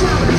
Shout